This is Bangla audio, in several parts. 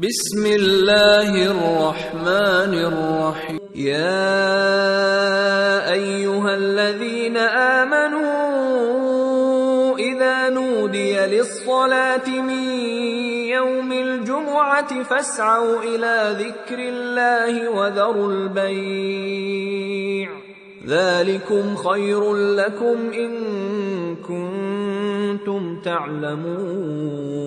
بسم الله الرحمن الرحيم. يا أيها الذين آمنوا إذا نودي للصلاة من يوم الجمعة فاسعوا إلى ذكر الله وذروا البيع. ذلكم خير لكم إن كنتم تعلمون.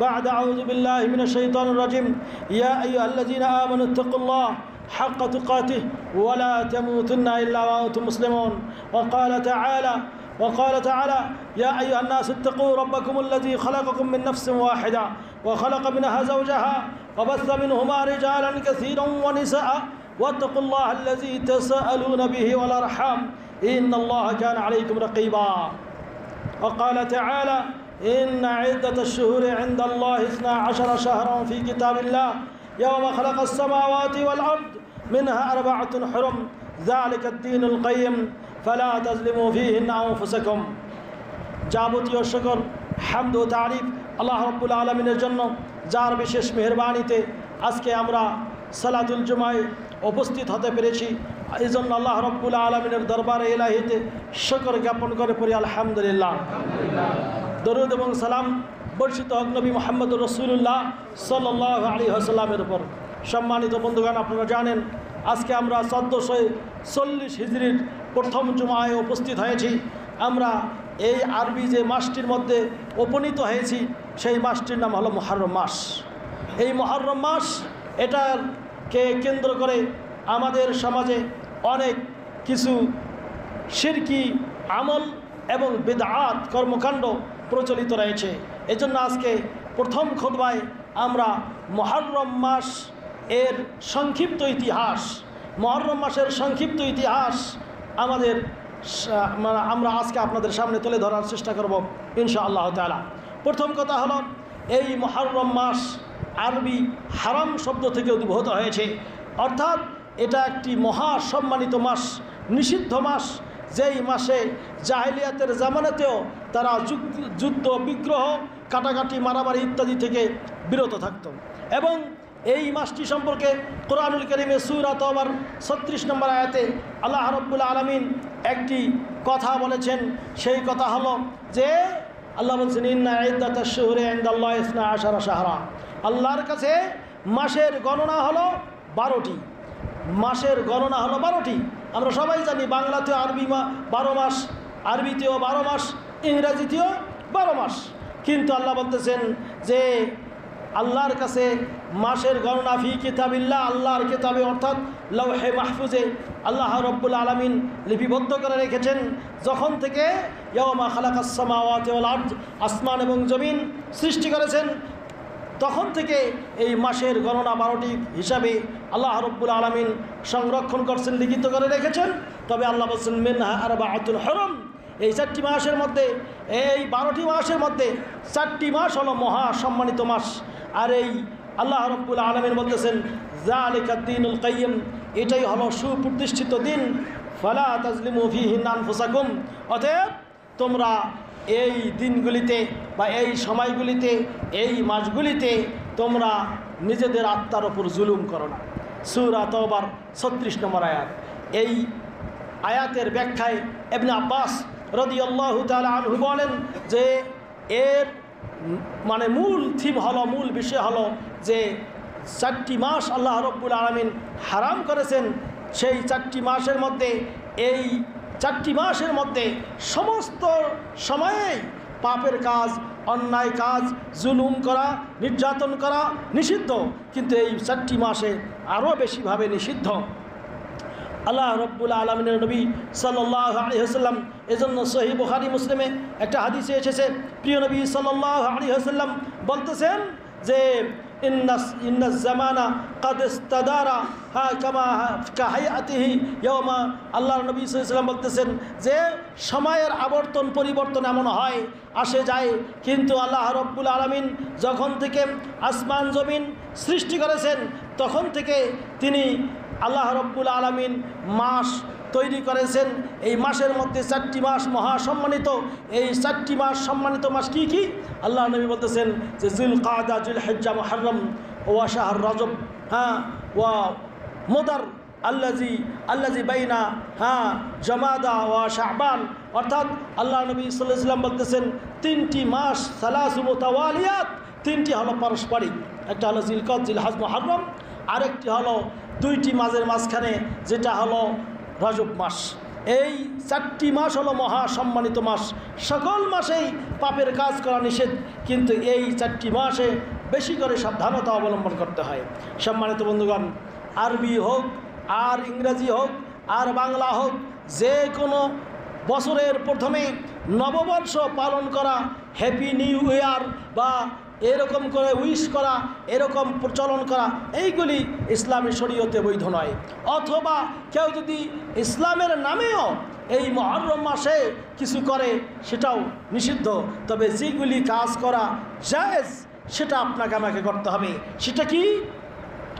بعد أعوذ بالله من الشيطان الرجيم. يا أيها الذين آمنوا اتقوا الله حق تقاته ولا تموتن إلا وأنتم مسلمون. وقال تعالى وقال تعالى يا أيها الناس اتقوا ربكم الذي خلقكم من نفس واحدة وخلق منها زوجها وبث منهما رجالا كثيرا ونساء. واتقوا الله الذي تساءلون به والأرحام إن الله كان عليكم رقيبا. وقال تعالى إن عدة الشهور عند الله اثنا عشر شهرا في كتاب الله يوم خلق السماوات والأرض منها أربعة حرم ذلك الدين القيم فلا تظلموا فيهن أنفسكم যাবতীয় সকল হামদ ও তারিফ আল্লাহ রব্বুল আলমিনের জন্য যার বিশেষ মেহরবানিতে আজকে আমরা সালাতুল জুমায় উপস্থিত হতে পেরেছি এই জন্য আল্লাহ রব্বুল আলমিনের দরবারে এলাহিতে শকর জ্ঞাপন করে পড়ি আলহামদুলিল্লাহ দরুদ এবং সালাম বর্ষিত হক নবী মোহাম্মদ রসুল্লাহ সাল্লাহ আলী আসাল্লামের উপর। সম্মানিত বন্ধুগান আপনারা জানেন, আজকে আমরা চোদ্দোশো চল্লিশ হিজড়ির প্রথম জুমায় উপস্থিত হয়েছি। আমরা এই আরবি যে মাসটির মধ্যে উপনীত হয়েছি, সেই মাসটির নাম হলো মহরম মাস। এই মহরম মাস, এটাকে কেন্দ্র করে আমাদের সমাজে অনেক কিছু শিরকি আমল এবং বেদাত কর্মকাণ্ড প্রচলিত রয়েছে। এজন্য আজকে প্রথম খোদবায় আমরা মহরম মাস এর সংক্ষিপ্ত ইতিহাস, মহরম মাসের সংক্ষিপ্ত ইতিহাস আমাদের মানে আমরা আজকে আপনাদের সামনে তুলে ধরার চেষ্টা করব ইনশা আল্লাহ তালা প্রথম কথা হলো, এই মহরম মাস আরবি হারাম শব্দ থেকে উদ্ভূত হয়েছে। অর্থাৎ এটা একটি মহা সম্মানিত মাস, নিষিদ্ধ মাস। যেই মাসে জাহেলিয়াতের জামানাতেও তারা যুদ্ধ, বিগ্রহ, কাটাকাটি, মারামারি ইত্যাদি থেকে বিরত থাকত। এবং এই মাসটি সম্পর্কে কোরআনুল করিমে সুরাত আবার ছত্রিশ নম্বর আয়াতে আল্লাহ রব্বুল আলমিন একটি কথা বলেছেন। সেই কথা হলো যে, আল্লাহ বলছেন, ইন্না সাহারা আল্লাহর কাছে মাসের গণনা হলো বারোটি। মাসের গণনা হলো বারোটি। আমরা সবাই জানি বাংলাতেও আরবি মা বারো মাস, আরবিতেও বারো মাস ইংরাজিতেও বারো মাস। কিন্তু আল্লাহ বলতেছেন যে আল্লাহর কাছে মাসের গণনা ফি কিতাবিল্লাহ, আল্লাহর কিতাবে অর্থাৎ লৌহে মাহফুজে আল্লাহ রব্বুল আলমিন লিপিবদ্ধ করে রেখেছেন। যখন থেকে ইয়মা খালাকাসমাওয়াত আসমান এবং জমিন সৃষ্টি করেছেন, তখন থেকে এই মাসের গণনা বারোটি হিসাবে আল্লাহ রব্বুল আলমিন সংরক্ষণ করছেন, লিখিত করে রেখেছেন। তবে আল্লাহ বলছেন, মেনহা আরবা আতুল হরম। এই চারটি মাসের মধ্যে, এই বারোটি মাসের মধ্যে চারটি মাস হলো মহা সম্মানিত মাস। আর এই আল্লাহ রব্বুল আলমিন বলতেছেন জালিকাদ্দিনুল কাইম এটাই হলো সুপ্রতিষ্ঠিত দিন। ফালা তাজলিম ফিহিনান ফুসাকুম অতএব তোমরা এই দিনগুলিতে বা এই সময়গুলিতে, এই মাসগুলিতে তোমরা নিজেদের আত্মার ওপর জুলুম করো না। সুরা তোবার ছত্রিশ নম্বর আয়াত। এই আয়াতের ব্যাখ্যায় এমনি আব্বাস রদি আল্লাহ আনহু বলেন যে এর মানে মূল থিম হলো, মূল বিষয় হলো যে চারটি মাস আল্লাহ রব্বুল আলমিন হারাম করেছেন। সেই চারটি মাসের মধ্যে, এই চারটি মাসের মধ্যে সমস্ত সময়েই পাপের কাজ, অন্যায় কাজ, জুলুম করা, নির্যাতন করা নিষিদ্ধ। কিন্তু এই চারটি মাসে আরও বেশিভাবে নিষিদ্ধ। আল্লাহ রব্বুল আলমিনের নবী সাল্লাহ আলহিহাল্লাম এজন্য সহি বুখারি মুসলিমে একটা হাদিসে এসেছে। প্রিয় নবী সাল্লাহ আলহিহাল্লাম বলতেছেন যে আল্লাহ নবী বলতেছেন যে, সময়ের আবর্তন পরিবর্তন এমন হয়, আসে যায়। কিন্তু আল্লাহ রব্বুল আলমিন যখন থেকে আসমান জমিন সৃষ্টি করেছেন, তখন থেকে তিনি আল্লাহ রব্বুল আলমিন মাস তৈরি করেছেন। এই মাসের মধ্যে চারটি মাস মহাসম্মানিত। এই চারটি মাস সম্মানিত মাস কি কি? আল্লাহ নবী বলতেছেন যে জুল কাদা জুল হেজ্জা মহরম ওয়া শাহর রজব হ্যাঁ ওয়া মোদার আল্লাজি আল্লাজি বাইনা হ্যাঁ জমাদা ওয়া শাহবান অর্থাৎ আল্লাহ নবী সাল্লাম বলতেছেন, তিনটি মাস সালাসুমতাওয়ালিয়াত তিনটি হলো পারস্পরিক। একটা হলো জিলকত জিল হাজ মহরম আরেকটি হলো দুইটি মাসের মাঝখানে, যেটা হলো রজব মাস। এই চারটি মাস হলো মহা সম্মানিত মাস। সকল মাসেই পাপের কাজ করা নিষেধ, কিন্তু এই চারটি মাসে বেশি করে সাবধানতা অবলম্বন করতে হয়। সম্মানিত বন্ধুগণ, আরবি হোক, আর ইংরেজি হোক, আর বাংলা হোক, যে কোনো বছরের প্রথমে নববর্ষ পালন করা হ্যাপি নিউ ইয়ার বা এরকম করে উইশ করা, এরকম প্রচলন করা, এইগুলি ইসলামী শরীয়তে বৈধ নয়। অথবা কেউ যদি ইসলামের নামেও এই মহরম মাসে কিছু করে, সেটাও নিষিদ্ধ। তবে যেগুলি কাজ করা জায়েজ, সেটা আপনাকে আমাকে করতে হবে। সেটা কি?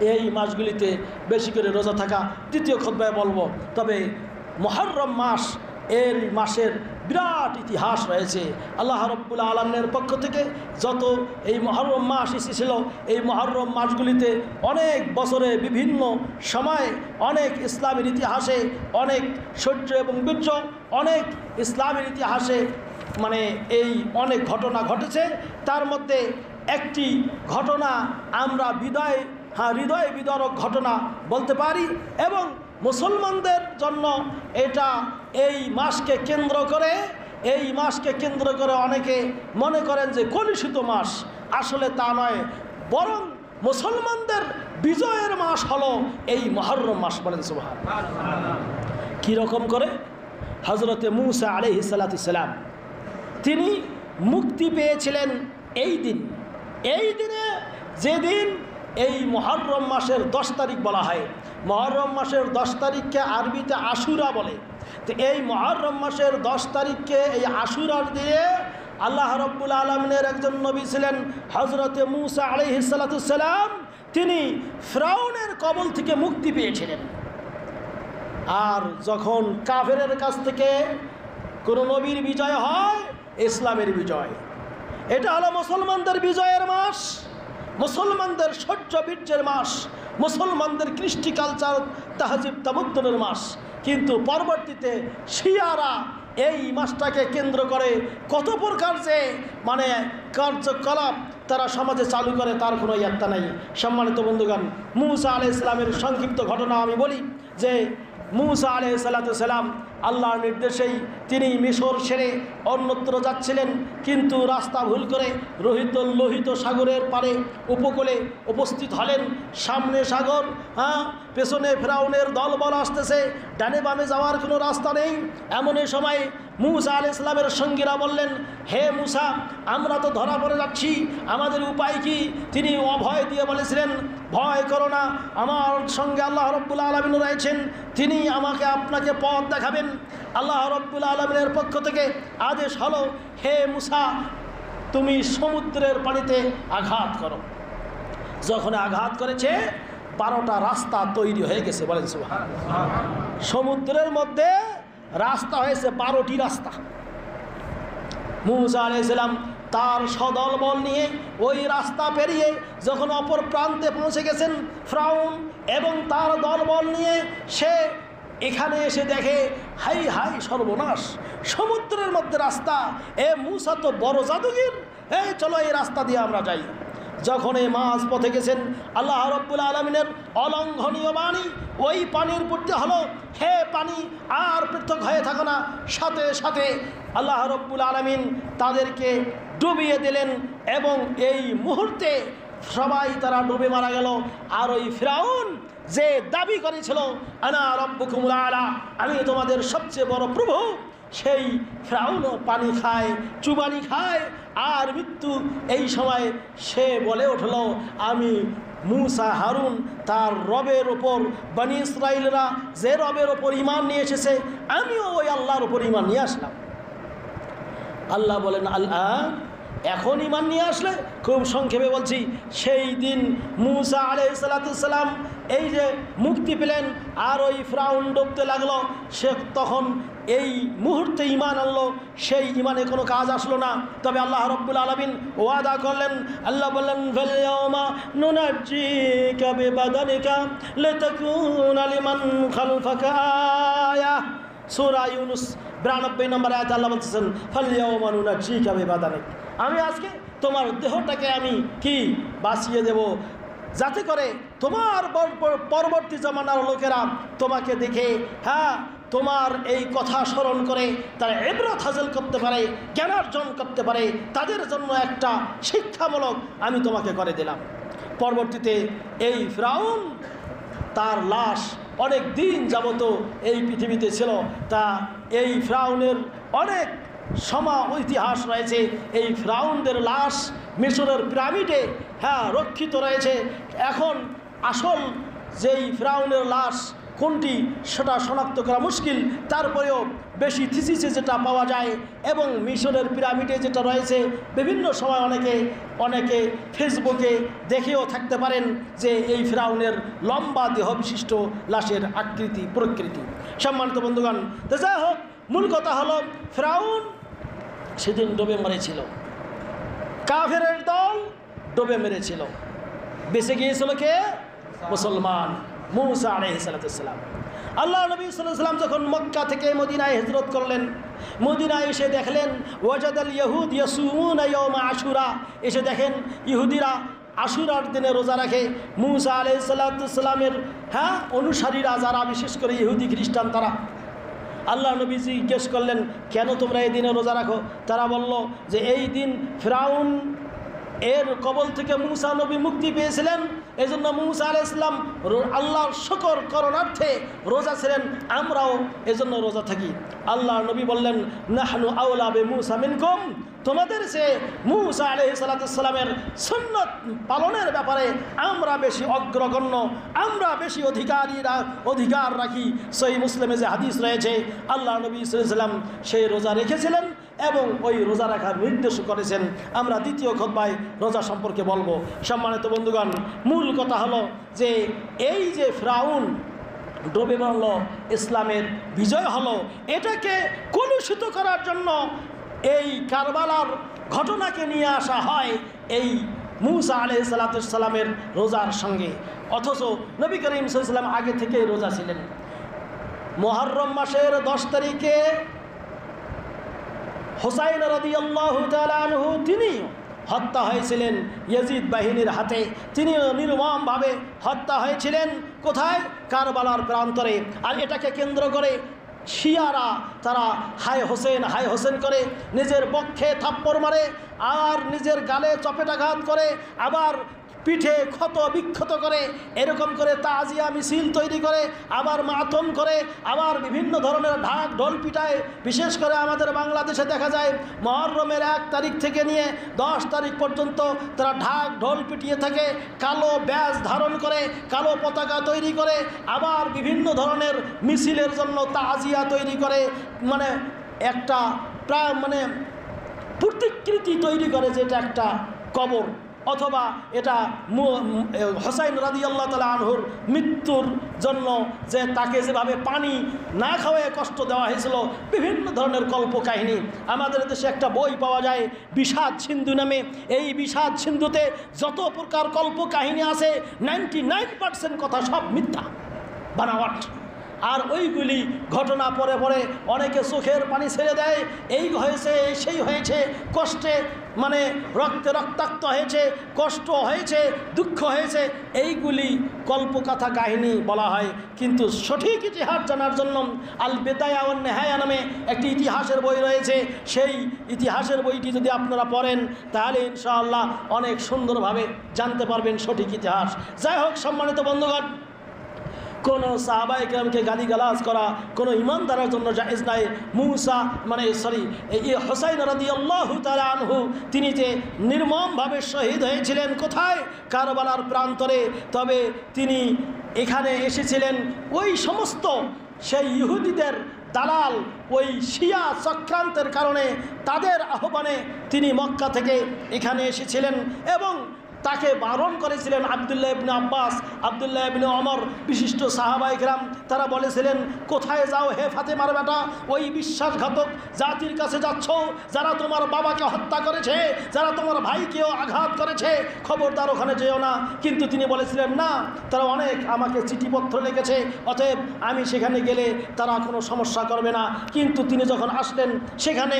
এই মাসগুলিতে বেশি করে রোজা থাকা। দ্বিতীয় খোদ্ায় বলব। তবে মহরম মাস এর মাসের বিরাট ইতিহাস রয়েছে। আল্লাহ রব্বুল আলমের পক্ষ থেকে যত এই মহরম মাস এসেছিল, এই মহরম মাসগুলিতে অনেক বছরে বিভিন্ন সময়ে অনেক ইসলামের ইতিহাসে অনেক সহ্য এবং বীর্য অনেক ইসলামের ইতিহাসে মানে এই অনেক ঘটনা ঘটেছে। তার মধ্যে একটি ঘটনা আমরা বিদায় হ্যাঁ হৃদয় বিদরক ঘটনা বলতে পারি এবং মুসলমানদের জন্য এটা এই মাসকে কেন্দ্র করে, এই মাসকে কেন্দ্র করে অনেকে মনে করেন যে কলুষিত মাস। আসলে তা নয়, বরং মুসলমানদের বিজয়ের মাস হলো এই মহরম মাস বলেন সুবাহ কীরকম করে? হজরতে মুসা আলহি সালাতাম তিনি মুক্তি পেয়েছিলেন এই দিন। এই দিনে যেদিন এই মহরম মাসের দশ তারিখ বলা হয়। মহরম মাসের দশ তারিখকে আরবিতে আশুরা বলে। তো এই মহরম মাসের দশ তারিখকে এই আশুরার দিয়ে আল্লাহ রব্বুল আলমিনের একজন নবী ছিলেন হজরতে মুসা আলহিসাল্লাম তিনি ফ্রাউনের কবল থেকে মুক্তি পেয়েছিলেন। আর যখন কাফেরের কাছ থেকে কোনো নবীর বিজয় হয়, ইসলামের বিজয়। এটা হলো মুসলমানদের বিজয়ের মাস। মুসলমানদের সহ্য বীর্যের মাস, মুসলমানদের কৃষ্টি কালচার তাহাজিব তামুদ্দনের মাস। কিন্তু পরবর্তীতে শিয়ারা এই মাসটাকে কেন্দ্র করে কত প্রকার যে মানে কার্যকলাপ তারা সমাজে চালু করে তার কোনো ইয়াত্তা নাই। সম্মানিত বন্ধুগণ, মুসা আলি ইসলামের সংক্ষিপ্ত ঘটনা আমি বলি যে, মুসা আলহ সাল্লাম আল্লাহর নির্দেশেই তিনি মিশর সেরে অন্যত্র যাচ্ছিলেন, কিন্তু রাস্তা ভুল করে রোহিত লোহিত সাগরের পারে উপকূলে উপস্থিত হলেন। সামনে সাগর হ্যাঁ পেছনে ফেরাউনের দলবল আসতেছে, ডানে বামে যাওয়ার কোনো রাস্তা নেই। এমনই সময় মুসা আল ইসলামের সঙ্গীরা বললেন, হে মুসা, আমরা তো ধরা পড়ে যাচ্ছি। আমাদের উপায় কি? তিনি অভয় দিয়ে বলেছিলেন, ভয় করো না, আমার সঙ্গে আল্লাহ রব্বুল আলমিন রয়েছেন। তিনি আমাকে আপনাকে পথ দেখাবেন। আল্লাহ রব্বুল আলমিনের পক্ষ থেকে আদেশ হলো, হে মুসা, তুমি সমুদ্রের পানিতে আঘাত করো। যখন আঘাত করেছে, বারোটা রাস্তা তৈরি হয়ে গেছে, বলেন সুবাহ সমুদ্রের মধ্যে রাস্তা হয়েছে বারোটি রাস্তা। মুসা আলাইসালাম তার সদল বল নিয়ে ওই রাস্তা পেরিয়ে যখন অপর প্রান্তে পৌঁছে গেছেন ফ্রাউন এবং তার দলবল নিয়ে, সে এখানে এসে দেখে, হাই হাই, সর্বনাশ। সমুদ্রের মধ্যে রাস্তা। এ মুসা তো বড় জাদুগির। এই চলো এই রাস্তা দিয়ে আমরা যাই। যখন এই মাছ পথে গেছেন, আল্লাহ রব্বুল আলমিনের অলঙ্ঘনীয় বাণী, ওই পানির প্রতি হলো হে পানি, আর পৃথক হয়ে থাকো না। সাথে সাথে আল্লাহ রব্বুল আলমিন তাদেরকে ডুবিয়ে দিলেন এবং এই মুহূর্তে সবাই তারা ডুবে মারা গেল। আর ওই ফিরাউন যে দাবি করেছিল, আনা রব্বুকুমুল আলা আমি তোমাদের সবচেয়ে বড় প্রভু। সেই ফ্রাউনও পানি খায়, চুবানি খায়, আর মৃত্যু এই সময় সে বলে উঠল, আমি মুসা হারুন, তার রবের ওপর বানি ইসরায়েলরা যে রবের ওপর ইমান নিয়ে এসেছে, আমিও ওই আল্লাহর ওপর ইমান নিয়ে আসলাম। আল্লাহ বলেন আল্লাহ এখন ইমান নিয়ে আসলে খুব সংক্ষেপে বলছি, সেই দিন মুসা আলহ সালাতাম এই যে মুক্তি পেলেন আর ওই ফ্রাউন ডুবতে লাগল, সে তখন এই মুহূর্তে ইমান আনলো, সেই ইমানে কোনো কাজ আসলো না। তবে আল্লাহ রব্বুল আলমিন ওয়াদা করলেন, আল্লাহ বললেন "ফাল-ইয়াওমা নুনাজ্জিকা বিবাদানিকা লিতাকুনা লিমান খালফাকা আয়াহ সূরা ইউনুস বিরানব্বই নম্বর আয়াত আল্লাহ বলতেছেন ফালিয়াওমা নুনাজ্জিকা বিবাদানিক। আমি আজকে তোমার দেহটাকে আমি কি বাঁচিয়ে দেব? যাতে করে তোমার পর- পর- পরবর্তী জমানার লোকেরা তোমাকে দেখে হ্যাঁ তোমার এই কথা স্মরণ করে তারা এব্রত হাসিল করতে পারে জ্ঞানার্জন করতে পারে। তাদের জন্য একটা শিক্ষামূলক আমি তোমাকে করে দিলাম। পরবর্তীতে এই ফ্রাউন তার লাশ অনেক দিন যাবত এই পৃথিবীতে ছিল। তা এই ফ্রাউনের অনেক সমা ইতিহাস রয়েছে। এই ফ্রাউনদের লাশ মিশরের পিরামিডে হ্যাঁ রক্ষিত রয়েছে। এখন আসল যেই ফ্রাউনের লাশ কোনটি সেটা শনাক্ত করা মুশকিল, তারপরেও বেশি থিসিসে যেটা পাওয়া যায় এবং মিশরের পিরামিডে যেটা রয়েছে, বিভিন্ন সময় অনেকে অনেকে ফেসবুকে দেখেও থাকতে পারেন যে এই ফ্রাউনের লম্বা দেহ বিশিষ্ট লাশের আকৃতি, প্রকৃতি। সম্মানিত বন্ধুগণ, তো যাই হোক, মূল কথা হলো, ফ্রাউন সেদিন ডোবে মরেছিল। কাফেরের দল ডোবে মেরেছিল। বেঁচে গিয়েছিল কে? মুসলমান। মুসা আলহ সালাতাম আল্লাহ নবী সাল্লাম যখন মক্কা থেকে মদিনায় হিজরত করলেন, মদিনায় এসে দেখলেন ওয়াজাদ আল ইহুদ ইয়াউমা আশুরা। এসে দেখেন, ইহুদিরা আশুরার দিনে রোজা রাখে। মুসা আলহ সাল্লাতামের হ্যাঁ অনুসারীরা যারা, বিশেষ করে ইহুদি খ্রিস্টান তারা, আল্লাহ নবী জিজ্ঞেস করলেন, কেন তোমরা এই দিনে রোজা রাখো? তারা বলল যে, এই দিন ফ্রাউন এর কবল থেকে মুসা নবী মুক্তি পেয়েছিলেন এই জন্য মুসা আলাহ ইসলাম আল্লাহর শকর করণার্থে রোজা ছিলেন, আমরাও এজন্য রোজা থাকি। আল্লাহ নবী বললেন, নাহনু আউলা বে মুসা মিনকুম। তোমাদের সে মুসা আলহ সালাতামের সুন্নত পালনের ব্যাপারে আমরা বেশি অগ্রগণ্য, আমরা বেশি অধিকারীরা অধিকার রাখি। সেই মুসলিমে যে হাদিস রয়েছে আল্লাহ নবী সাল্লাম সেই রোজা রেখেছিলেন। এবং ওই রোজা রাখার নির্দেশ করেছেন। আমরা দ্বিতীয় খোদ্ায় রোজা সম্পর্কে বলব। সম্মানিত বন্ধুগণ, মূল কথা হলো যে এই যে ফ্রাউন ডোবে মরল, ইসলামের বিজয় হলো, এটাকে কলুষিত করার জন্য এই কারবালার ঘটনাকে নিয়ে আসা হয় এই মুসা আলহ সালাতামের রোজার সঙ্গে। অথচ নবী করিম সাল্লাম আগে থেকেই রোজা ছিলেন। মোহরম মাসের দশ তারিখে হোসাইন রদি আল্লাহ তিনি হত্যা হয়েছিলেন। ইয়াজিদ বাহিনীর হাতে তিনি নির্মমভাবে হত্যা হয়েছিলেন। কোথায়? কারবালার প্রান্তরে। আর এটাকে কেন্দ্র করে শিয়ারা তারা হাই হোসেন হাই হোসেন করে নিজের পক্ষে থাপ্পড় মারে, আর নিজের গালে চপেটাঘাত করে, আবার পিঠে ক্ষত বিক্ষত করে, এরকম করে তাজিয়া মিছিল তৈরি করে, আবার মাতম করে, আবার বিভিন্ন ধরনের ঢাক ঢোল পিটায়। বিশেষ করে আমাদের বাংলাদেশে দেখা যায়, মহরমের এক তারিখ থেকে নিয়ে দশ তারিখ পর্যন্ত তারা ঢাক ঢোল পিটিয়ে থাকে, কালো ব্যাজ ধারণ করে, কালো পতাকা তৈরি করে, আবার বিভিন্ন ধরনের মিছিলের জন্য তাজিয়া তৈরি করে মানে একটা প্রায় মানে প্রতিকৃতি তৈরি করে, যেটা একটা কবর। অথবা এটা হোসাইন রাদি আল্লাহ তালা আনহুর মৃত্যুর জন্য যে তাকে যেভাবে পানি না খাওয়ায় কষ্ট দেওয়া হয়েছিল, বিভিন্ন ধরনের কল্পকাহিনী। আমাদের দেশে একটা বই পাওয়া যায়, বিষাদ সিন্ধু নামে। এই বিষাদ সিন্ধুতে যত প্রকার কল্পকাহিনী আছে নাইনটি নাইন পার্সেন্ট কথা সব মিথ্যা। বানাওয়াট। আর ওইগুলি ঘটনা পরে পরে অনেকে চোখের পানি ছেড়ে দেয়। এই হয়েছে, সেই হয়েছে, কষ্টে মানে রক্তে রক্তাক্ত হয়েছে, কষ্ট হয়েছে, দুঃখ হয়েছে, এইগুলি কল্পকথা কাহিনী বলা হয়। কিন্তু সঠিক ইতিহাস জানার জন্য আল বেদায়া নেহায়া নামে একটি ইতিহাসের বই রয়েছে। সেই ইতিহাসের বইটি যদি আপনারা পড়েন, তাহলে ইনশাআল্লাহ অনেক সুন্দরভাবে জানতে পারবেন সঠিক ইতিহাস। যাই হোক, সম্মানিত বন্ধুগণ কোনো সাহাবাইকরামকে গালিগালাজ করা, কোনো ইমানদারের জন্য জায়েজ নাই। মুসা মানে সরি এই হোসাইন রাদি আল্লাহ আনহু, তিনি যে নির্মমভাবে শহীদ হয়েছিলেন কোথায়? কারবালার প্রান্তরে। তবে তিনি এখানে এসেছিলেন। ওই সমস্ত সেই ইহুদিদের দালাল, ওই শিয়া চক্রান্তের কারণে তাদের আহ্বানে তিনি মক্কা থেকে এখানে এসেছিলেন এবং তাকে বারণ করেছিলেন আবদুল্লাহ ইবনে আব্বাস, আবদুল্লাহ ইবনে অমর বিশিষ্ট সাহাবাইকরাম তারা বলেছিলেন, কোথায় যাও হে ফাতেমার বেটা? ওই বিশ্বাসঘাতক জাতির কাছে যাচ্ছ, যারা তোমার বাবাকে হত্যা করেছে, যারা তোমার ভাইকেও আঘাত করেছে। খবরদার ওখানে যেও না। কিন্তু তিনি বলেছিলেন, না, তারা অনেক আমাকে চিঠিপত্র লিখেছে, অতএব আমি সেখানে গেলে তারা কোনো সমস্যা করবে না। কিন্তু তিনি যখন আসলেন, সেখানে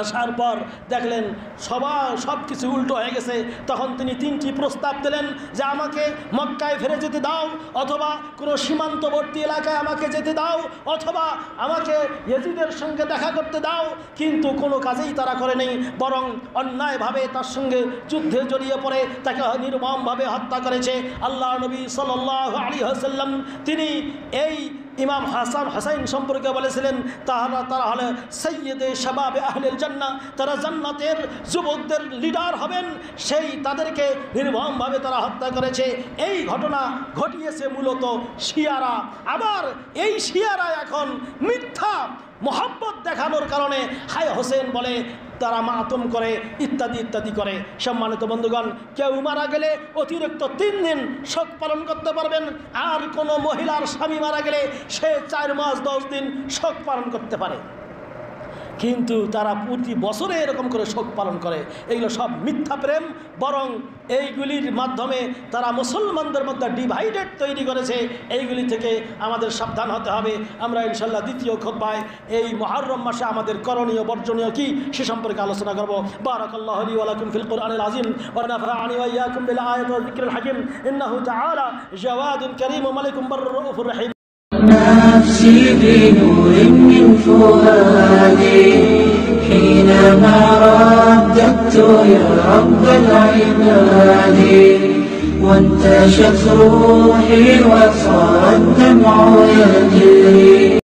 আসার পর দেখলেন সবার সব কিছু উল্টো হয়ে গেছে। তখন তিনি তিনটি প্রস্তাব দিলেন যে আমাকে মক্কায় ফিরে যেতে দাও, অথবা কোনো সীমান্তবর্তী এলাকায় আমাকে যেতে দাও, অথবা আমাকে ইয়েজিদের সঙ্গে দেখা করতে দাও। কিন্তু কোনো কাজেই তারা করে নেই, বরং অন্যায়ভাবে তার সঙ্গে যুদ্ধে জড়িয়ে পড়ে, তাকে নির্মমভাবে হত্যা করেছে। আল্লাহ নবী সাল আলী হাসাল্লাম তিনি এই ইমাম হাসান হাসাইন সম্পর্কে বলেছিলেন, তাহারা তারা হলে সৈয়দে শাবাবে আহলেল জান্না তারা জান্নাতের যুবকদের লিডার হবেন, সেই তাদেরকে নির্মমভাবে তারা হত্যা করেছে। এই ঘটনা ঘটিয়েছে মূলত শিয়ারা। আবার এই শিয়ারা এখন মিথ্যা মোহাব্বত দেখানোর কারণে হায় হোসেন বলে তারা মাতম করে, ইত্যাদি ইত্যাদি করে। সম্মানিত বন্ধুগণ, কেউ মারা গেলে অতিরিক্ত তিন দিন শোক পালন করতে পারবেন। আর কোনো মহিলার স্বামী মারা গেলে সে চার মাস, দশ দিন শোক পালন করতে পারে। কিন্তু তারা প্রতি বছরে এরকম করে শোক পালন করে এগুলো সব মিথ্যা প্রেম বরং এইগুলির মাধ্যমে তারা মুসলমানদের মধ্যে ডিভাইডেড তৈরি করেছে এইগুলি থেকে আমাদের সাবধান হতে হবে আমরা ইনশাল্লাহ দ্বিতীয় খোদ্ায় এই মহরম মাসে আমাদের করণীয় বর্জনীয় কি সে সম্পর্কে আলোচনা করব বারাকাল্লাহ আলী ওয়ালাকুম ফিল কোরআনিল আজিম ونفعني وإياكم بالآية والذكر الحكيم إنه تعالى جواد كريم ملك بر رؤوف رحيم نفسي بنور من فؤادي حينما رددت يا رب العباد وانتشت روحي وصار الدمع يجري.